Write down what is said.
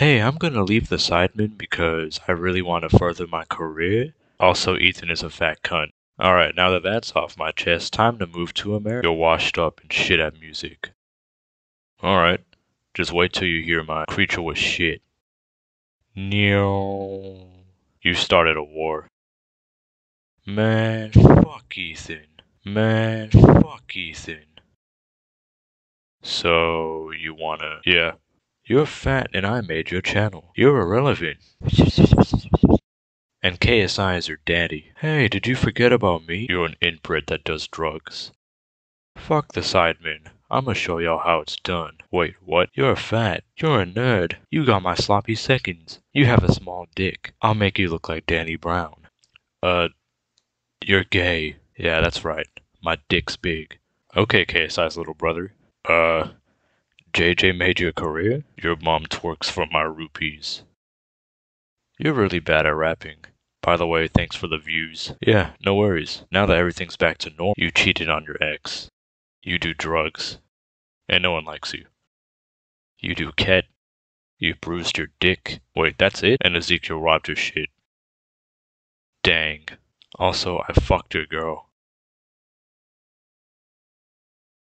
Hey, I'm gonna leave the Sidemen because I really want to further my career. Also, Ethan is a fat cunt. Alright, now that that's off my chest, time to move to America. You're washed up and shit at music. Alright, just wait till you hear my creature was shit. Neo. You started a war. Man, fuck Ethan. Man, fuck Ethan. So, you wanna. Yeah. You're fat and I made your channel. You're irrelevant. And KSI is your daddy. Hey, did you forget about me? You're an inbred that does drugs. Fuck the Sidemen. I'ma show y'all how it's done. Wait, what? You're fat. You're a nerd. You got my sloppy seconds. You have a small dick. I'll make you look like Danny Brown. Uh, you're gay. Yeah, that's right. My dick's big. Okay, KSI's little brother. Uh, JJ made your career? Your mom twerks for my rupees. You're really bad at rapping. By the way, thanks for the views. Yeah, no worries. Now that everything's back to normal, you cheated on your ex. You do drugs. And no one likes you. You do ket. You bruised your dick. Wait, that's it? And Ezekiel robbed your shit. Dang. Also, I fucked your girl.